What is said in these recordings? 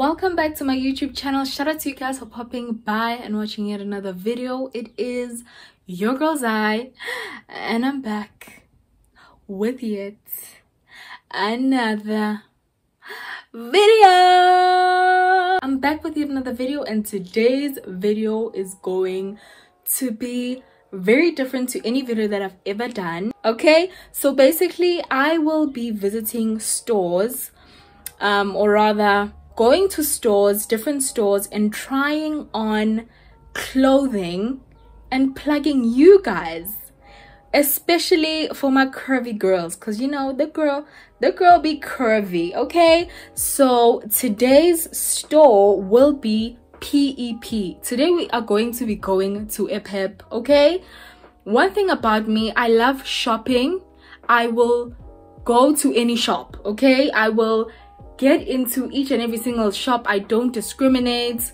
welcome back to my youtube channel. Shout out to you guys for popping by and watching yet another video. It is your girl Zai and i'm back with yet another video. I'm back with yet another video and today's video is going to be very different to any video that I've ever done. Okay, so basically I will be visiting stores um, or rather going to stores, different stores and trying on clothing and plugging you guys especially for my curvy girls because you know the girl the girl be curvy okay so today's store will be PEP. Today we are going to be going to PEP, okay? One thing about me, I love shopping. I will go to any shop, okay? I will get into each and every single shop. I don't discriminate.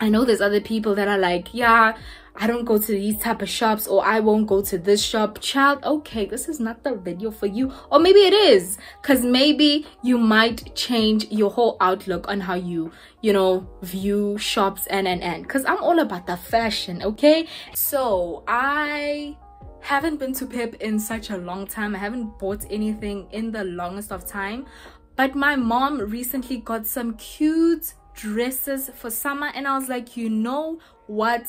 I know there's other people that are like, yeah, I don't go to these type of shops or I won't go to this shop. Child, okay, this is not the video for you. Or maybe it is. Because maybe you might change your whole outlook on how you, you know, view shops and and and. Because I'm all about the fashion, okay? So, I haven't been to Pep in such a long time. I haven't bought anything in the longest of time. But my mom recently got some cute dresses for summer and I was like, you know what?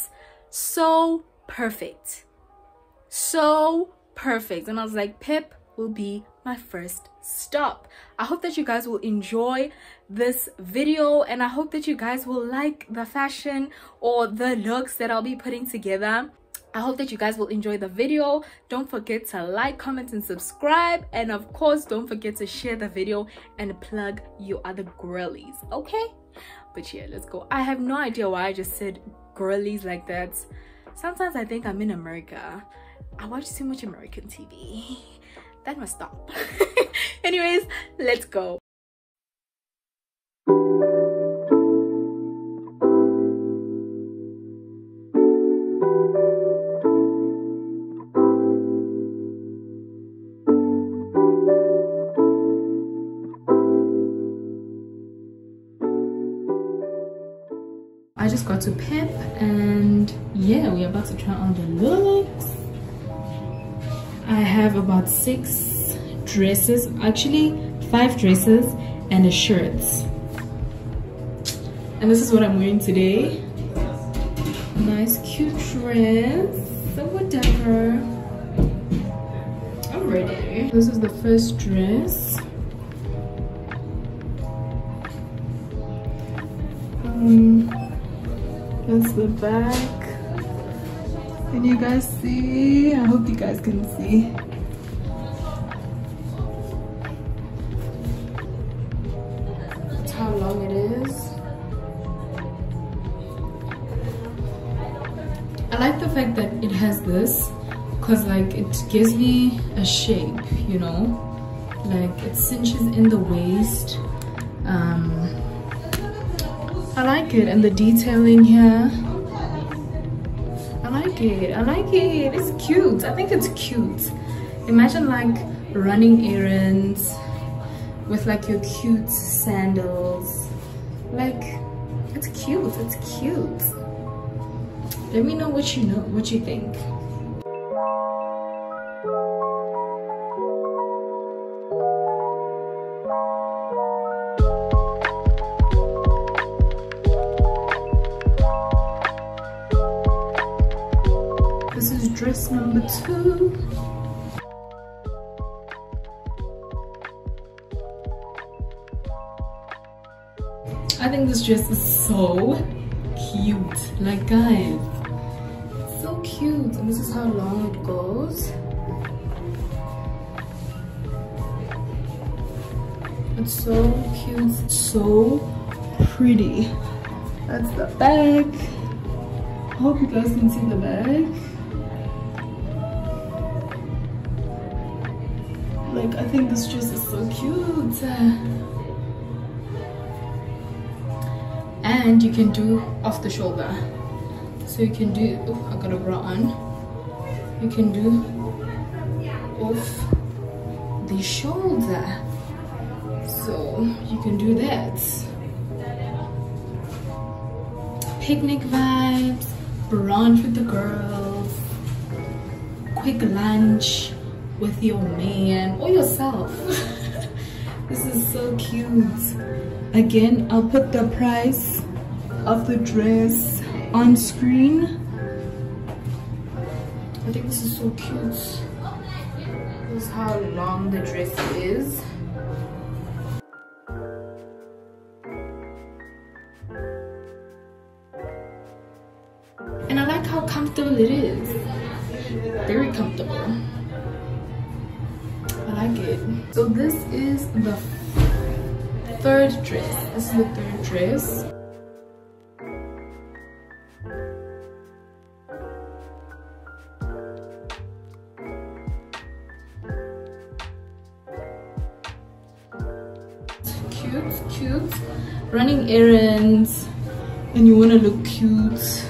so perfect. So perfect. And i was like Pep will be my first stop. I hope that you guys will enjoy this video and i hope that you guys will like the fashion or the looks that i'll be putting together I hope that you guys will enjoy the video. Don't forget to like, comment, and subscribe. And of course, don't forget to share the video and plug your other girlies, okay? But yeah, let's go. I have no idea why I just said girlies like that sometimes i think i'm in america i watch too much american tv that must stop anyways let's go just got to Pep and yeah, we're about to try on the looks. I have about six dresses, actually five dresses and a shirt. And this is what I'm wearing today. Nice cute dress, so whatever. I'm ready. This is the first dress. Um, that's the back. Can you guys see? I hope you guys can see. That's how long it is. I like the fact that it has this because like it gives me a shape, you know? Like it cinches in the waist. Um, I like it and the detailing here. I like it. I like it. It's cute. I think it's cute. Imagine like running errands with like your cute sandals. Like it's cute. It's cute. Let me know what you know, what you think. Number two. I think this dress is so cute. Like guys, so cute. And this is how long it goes. It's so cute, so pretty. That's the back. Hope you guys can see the back. Like i think this dress is so cute. And you can do off the shoulder. So you can do oh i got a bra on. You can do off the shoulder. So you can do that. Picnic vibes brunch with the girls quick lunch with your man or yourself. This is so cute. Again i'll put the price of the dress on screen. I think this is so cute. This is how long the dress is. And i like how comfortable it is. Very comfortable It. So this is the third dress. This is the third dress. Cute, cute. Running errands and you want to look cute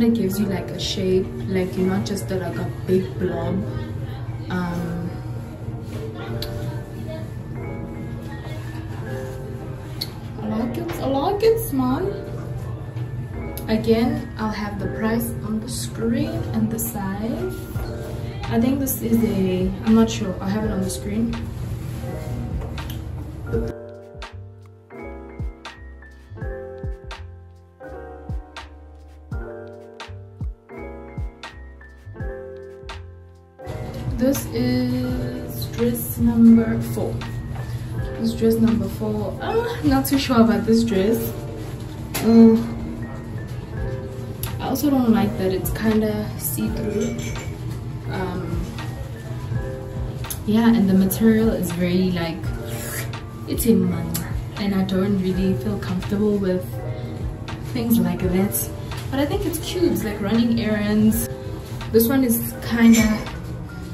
kind of gives you like a shape like you're not just a, like a big blob. Um, I like it I like it man. Again I'll have the price on the screen and the size. I think this is a I'm not sure I'll have it on the screen this is dress number four. This dress number four i'm not too sure about this dress. Um, i also don't like that it's kind of see-through. Um, yeah and the material is very like it's a and i don't really feel comfortable with things like that. But i think it's cute like running errands. This one is kind of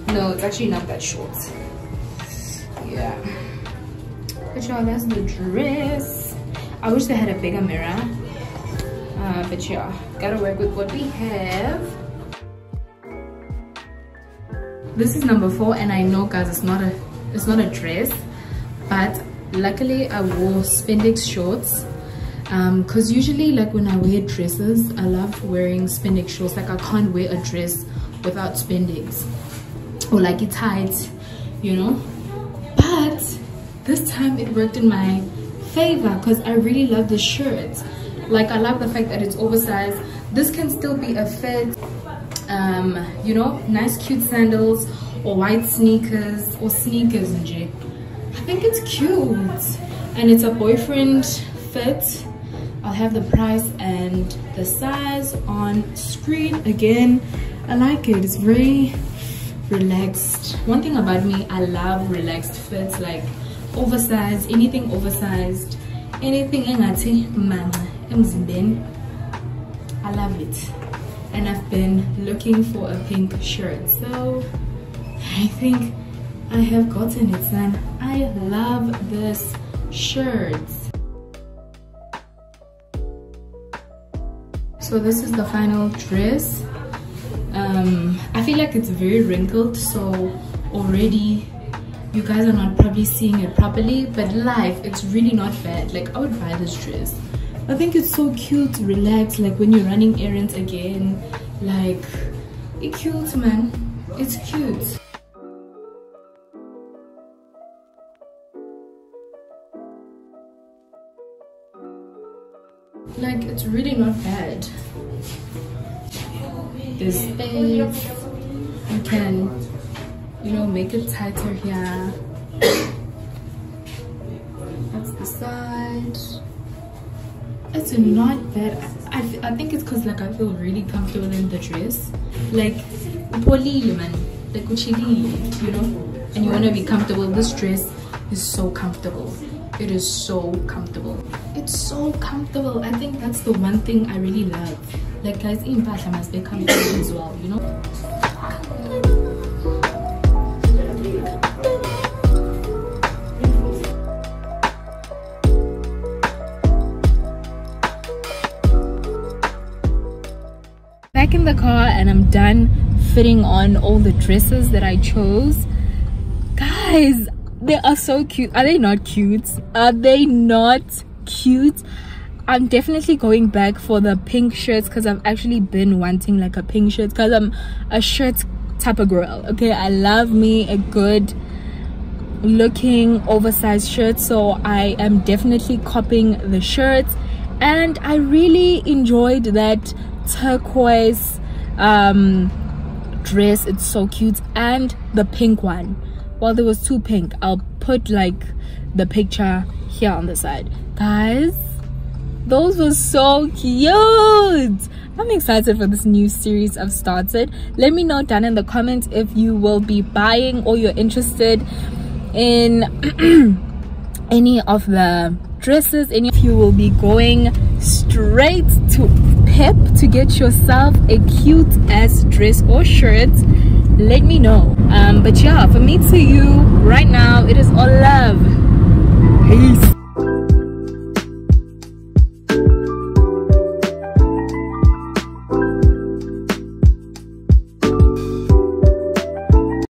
no it's actually not that short. Yeah. But y'all that's the dress. I wish they had a bigger mirror. Uh, but yeah gotta work with what we have. This is number four and i know guys it's not a it's not a dress but luckily i wore spandex shorts. Um because usually like when i wear dresses i love wearing spandex shorts. Like i can't wear a dress without spandex or like it tight you know? But this time it worked in my favor because i really love the shirt. Like i love the fact that it's oversized. This can still be a fit um you know nice cute sandals or white sneakers or sneakers and i think it's cute. And it's a boyfriend fit. I'll have the price and the size on screen again. I like it. It's very relaxed. One thing about me i love relaxed fits like oversized anything oversized. Anything engathi mama emzimbeni i love it. And i've been looking for a pink shirt. So i think i have gotten it son. I love this shirt. So this is the final dress um, I feel like it's very wrinkled so already you guys are not probably seeing it properly but live it's really not bad. Like I would buy this dress. I think it's so cute relaxed like when you're running errands again. Like it's cute man. It's cute. Like it's really not bad this space you can you know make it tighter here. That's the side. It's not bad. I, I think it's because like i feel really comfortable in the dress. Like man. Like you know? And you want to be comfortable. This dress is so comfortable. It is so comfortable. It's so comfortable. I think that's the one thing i really love like guys impahla must come as well you know? Back in the car and i'm done fitting on all the dresses that i chose. Guys they are so cute. Are they not cute? Are they not cute? I'm definitely going back for the pink shirts because i've actually been wanting like a pink shirt because i'm a shirt type of girl okay? I love me a good looking oversized shirt so i am definitely copying the shirts. And i really enjoyed that turquoise um dress. It's so cute. And the pink one. Well there was two pink. I'll put like the picture here on the side. Guys those were so cute. I'm excited for this new series i've started. Let me know down in the comments if you will be buying or you're interested in any of the dresses any if you will be going straight to pep to get yourself a cute ass dress or shirt. Let me know. Um but yeah for me to you right now it is all love. Peace